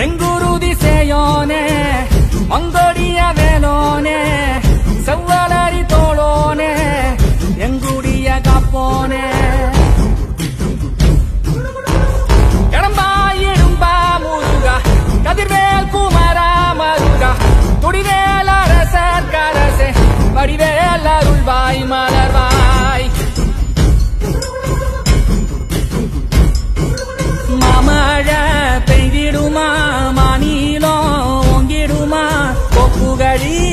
செங்குருதி சேயோனே மங்கோடிய வேலோனே செவ்வலரி தோளோனே எங்குடிய காப்போனே. எடம்பா இடும்பா முருகா கதிர்வேல் குமரா மருகா துடிவேல் அரசர் கரசே வடிவே daddy.